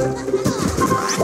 Ya!